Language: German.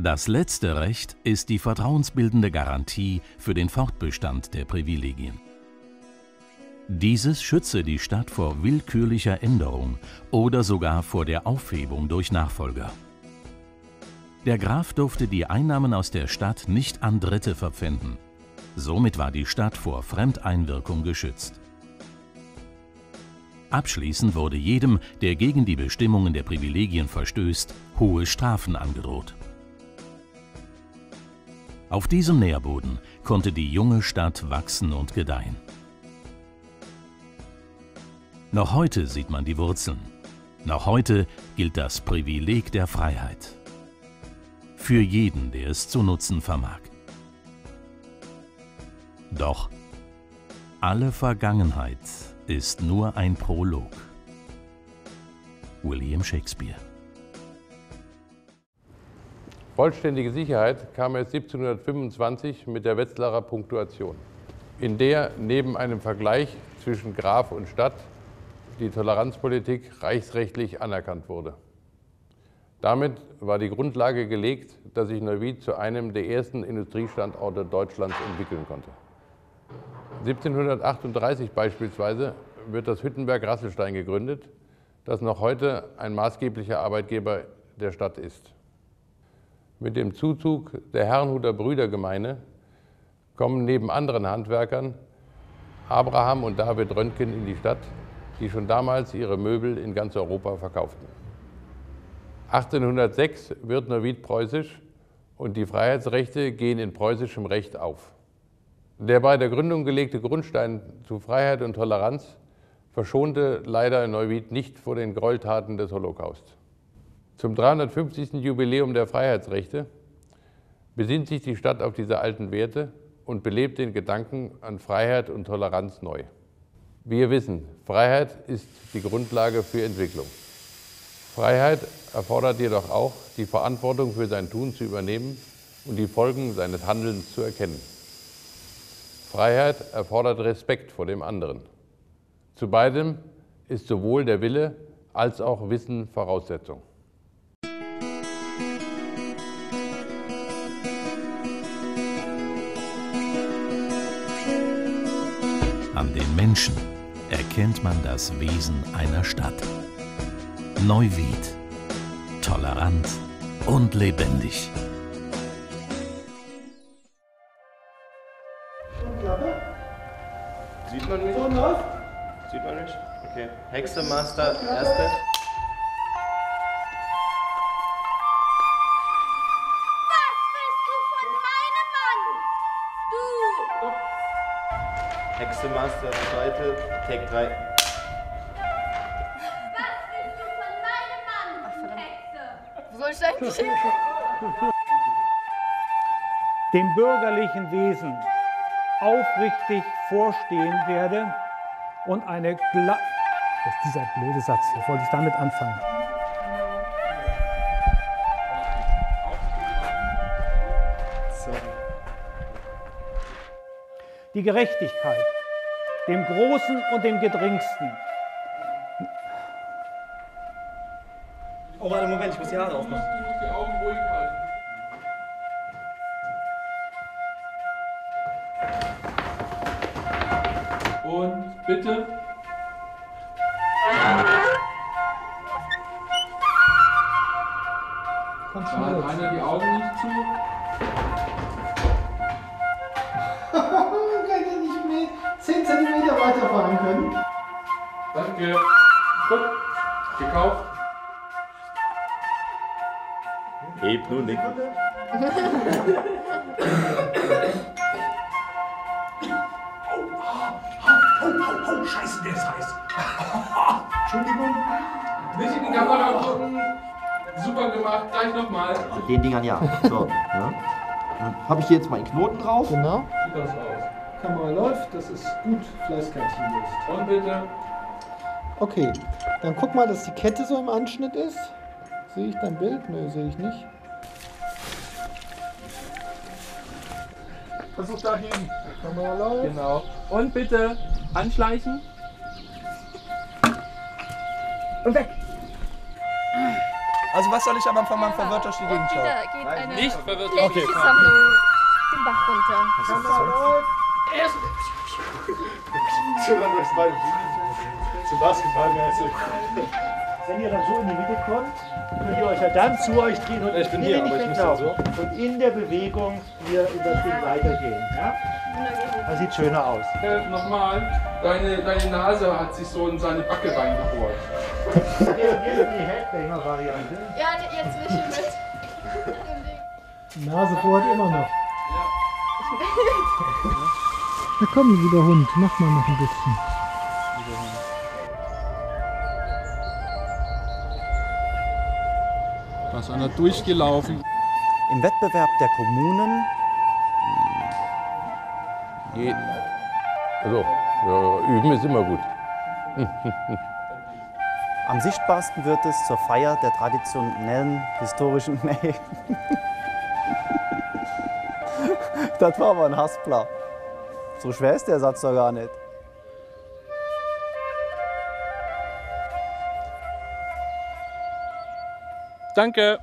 Das letzte Recht ist die vertrauensbildende Garantie für den Fortbestand der Privilegien. Dieses schütze die Stadt vor willkürlicher Änderung oder sogar vor der Aufhebung durch Nachfolger. Der Graf durfte die Einnahmen aus der Stadt nicht an Dritte verpfänden. Somit war die Stadt vor Fremdeinwirkung geschützt. Abschließend wurde jedem, der gegen die Bestimmungen der Privilegien verstößt, hohe Strafen angedroht. Auf diesem Nährboden konnte die junge Stadt wachsen und gedeihen. Noch heute sieht man die Wurzeln. Noch heute gilt das Privileg der Freiheit. Für jeden, der es zu nutzen vermag. Doch alle Vergangenheit ist nur ein Prolog. William Shakespeare Vollständige Sicherheit kam erst 1725 mit der Wetzlarer Punktuation, in der neben einem Vergleich zwischen Graf und Stadt die Toleranzpolitik reichsrechtlich anerkannt wurde. Damit war die Grundlage gelegt, dass sich Neuwied zu einem der ersten Industriestandorte Deutschlands entwickeln konnte. 1738 beispielsweise wird das Hüttenberg Rasselstein gegründet, das noch heute ein maßgeblicher Arbeitgeber der Stadt ist. Mit dem Zuzug der Herrnhuter Brüdergemeine kommen neben anderen Handwerkern Abraham und David Röntgen in die Stadt, die schon damals ihre Möbel in ganz Europa verkauften. 1806 wird Neuwied preußisch und die Freiheitsrechte gehen in preußischem Recht auf. Der bei der Gründung gelegte Grundstein zu Freiheit und Toleranz verschonte leider Neuwied nicht vor den Gräueltaten des Holocaust. Zum 350. Jubiläum der Freiheitsrechte besinnt sich die Stadt auf diese alten Werte und belebt den Gedanken an Freiheit und Toleranz neu. Wir wissen, Freiheit ist die Grundlage für Entwicklung. Freiheit erfordert jedoch auch, die Verantwortung für sein Tun zu übernehmen und die Folgen seines Handelns zu erkennen. Freiheit erfordert Respekt vor dem anderen. Zu beidem ist sowohl der Wille als auch Wissen Voraussetzung. An den Menschen erkennt man das Wesen einer Stadt. Neuwied. Tolerant und lebendig. Sieht man mich? Sieht man mich? Okay. Hexemaster, erste. Soll ich eigentlich hin? dem bürgerlichen Wesen aufrichtig vorstehen werde und eine Gla das ist dieser blöde Satz, jetzt wollte ich damit anfangen. So. Die Gerechtigkeit, dem Großen und dem Gedringsten, Oh, warte, Moment, ich muss die Haare aufmachen. die Augen ruhig halten. Und bitte. Mal einer die Augen nicht zu. Weiterfahren können. Danke. Gut. Gekauft. Heb nur nicht. Oh, scheiße, der ist heiß. Entschuldigung. Nicht in die Kamera gucken. Super gemacht. Gleich nochmal. Den Dingern ja. So, ja. Dann habe ich hier jetzt mal einen Knoten drauf. Genau. Sieht das aus. Kamera läuft, das ist gut. Fleißkärtchen löst. Und bitte. Okay, dann guck mal, dass die Kette so im Anschnitt ist. Sehe ich dein Bild? Nö, sehe ich nicht. Versuch dahin. Kamera läuft. Genau. Und bitte anschleichen. Und weg. Also was soll ich am Anfang machen? Verwirrt durch die Gegend schauen? Da geht eine Nicht verwirrt. Okay. Sammlung den Bach runter. Zum Basketballmäßig. Wenn ihr dann so in die Mitte kommt, könnt ihr euch ja dann zu euch drehen und Ich bin hier aber ich muss dann weglaufen. Und in der Bewegung hier in das Ding weitergehen. Ja? Das sieht schöner aus. Äh, Nochmal, deine, deine Nase hat sich so in seine Backe reingebohrt. Ist die Headbanger-Variante. Ja, jetzt will ich mit. Nase bohrt immer noch. Na komm, lieber Hund, mach mal noch ein bisschen. Da ist einer durchgelaufen. Im Wettbewerb der Kommunen Geht. Also, ja, üben ist immer gut. am sichtbarsten wird es zur Feier der traditionellen historischen Nee. das war aber ein Haspler. So schwer ist der Satz doch gar nicht. Danke.